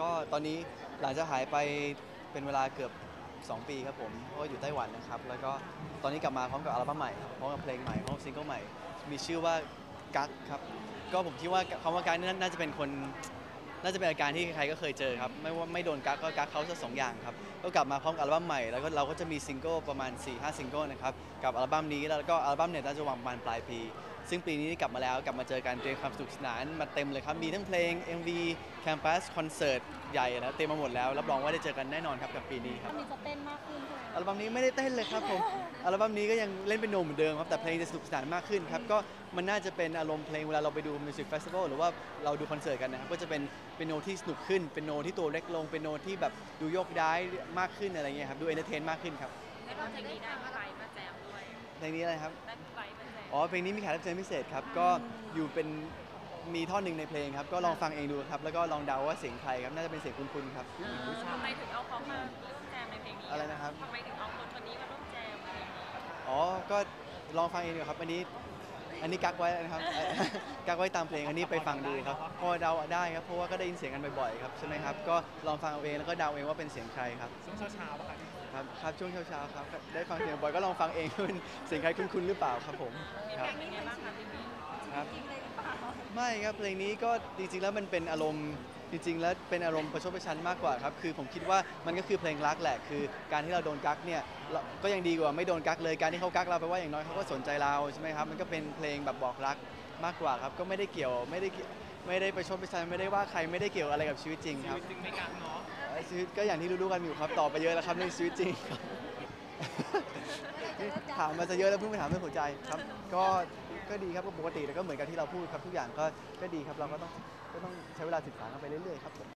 ก็ตอนนี้หลังจากหายไปเป็นเวลาเกือบ 2 ปีครับผมเพราะว่าอยู่ไต้หวันนะครับ แล้วก็ตอนนี้กลับมาพร้อมกับอัลบั้มใหม่พร้อมกับเพลงใหม่พร้อมกับซิงเกิลใหม่ มีชื่อว่ากั๊กครับ ก็ผมคิดว่าคำว่ากั๊กนี่น่าจะเป็นคนน่าจะเป็นอาการที่ใครก็เคยเจอครับ ไม่ว่าไม่โดนกั๊กก็กั๊กเขาจะสองอย่างครับ ก็กลับมาพร้อมกับอัลบั้มใหม่ แล้วก็เราก็จะมีซิงเกิลประมาณ 4-5 ซิงเกิลนะครับ กับอัลบั้มนี้แล้วก็อัลบั้มเนี่ยน่าจะวางประมาณปลายปี ซึ่งปีนี้กลับมาแล้วกลับมาเจอกันเตรียมความสนุกสนานมาเต็มเลยครับ มีทั้งเพลง MV campus คอนเสิร์ตใหญ่นะเต็มมาหมดแล้ว รับรองว่าได้เจอกันแน่นอนครับกับปีนี้ครับมีจะเต้นมากขึ้นใช่ไหมอัลบั้มนี้ไม่ได้เต้นเลยครับผม อัลบั้มนี้ก็ยังเล่นเปียโนเหมือนเดิมครับ แต่เพลงจะสนุกสนานมากขึ้นครับ ก็มันน่าจะเป็นอารมณ์เพลงเวลาเราไปดู music festival หรือว่าเราดูคอนเสิร์ตกันนะครับ ก็จะเป็นเปียโนที่สนุกขึ้น เปียโนที่ตัวเล็กลง เปียโนที่แบบดูโยกได้ง่ายมากขึ้นอะไรเงี้ยครับ ดู entertain มากขึ้นครับแล้วก็เพลงนี้ได้ใครมาแจมด้วยเพ ลงนี้อะไรครับได้ใครมาแจมอ๋อ เพลงนี้มีแขกรับเชิญพิเศษครับ ก็อยู่เป็นมีท่อนหนึ่งในเพลงครับ ก็ลองฟังเองดูครับ แล้วก็ลองเดาว่าเสียงใครครับ น่าจะเป็นเสียงคุณคุณครับทำไมถึงเอาเขามาร่วมแจมในเพลงนี้อะไรนะครับ ทำไมถึงเอาคนคนนี้มาร่วมแจมอะไรอย่างเงี้ยอ๋อ ก็ลองฟังเองดูครับ อันนี้ อันนี้กักไว้นะครับ กักไว้ตามเพลง อันนี้ไปฟังดูครับ พอเดาได้ครับ เพราะว่าก็ได้ยินเสียงกันบ่อยๆครับ ใช่ไหมครับ ก็ลองฟังเอาเองแล้วก็เดาเองว่าเป็นเสียงใครครับ ช่วงเช้าๆป่ะครับ ครับครับช่วงเช้าๆครับได้ฟังเสียงบ่อยก็ลองฟังเองว่าเป็นเสียงใครคุ้นๆหรือเปล่าครับผมครับเป็นไงบ้างคะพี่บีครับจริงเลยหรือเปล่าไม่ครับเพลงนี้ก็จริงๆแล้วมันเป็นอารมณ์จริงๆ แล้วเป็นอารมณ์ประชดประชันมากกว่าครับคือผมคิดว่ามันก็คือเพลงรักแหละคือ การที่เราโดนกักเนี่ยเราก็ยังดีกว่าไม่โดนกักเลยการที่เขากักเราแปลว่าอย่างน้อยเขาก็สนใจเราใช่ไหมครับมันก็เป็นเพลงแบบบอกรักมากกว่าครับก็ไม่ได้เกี่ยวไม่ได้เกี่ยวไม่ได้ประชดประชันไม่ได้ว่าใครไม่ได้เกี่ยวอะไรกับชีวิตจริงครับจริงไม่กักเนาะเอ่อ ชีวิตก็อย่างที่รู้ๆกันอยู่ครับตอบไปเยอะแล้วครับเรื่องชีวิตจริงครับถามมาจะเยอะแล้วเพิ่งไปถามเรื่องหัวใจครับ ก็ก็ดีครับก็ปกติแล้วก็เหมือนกับที่เราพูดครับทุกอย่างก็ก็ดีครับเราก็ต้องก็ต้องใช้เวลาศึกษากันไปเรื่อยๆครับผม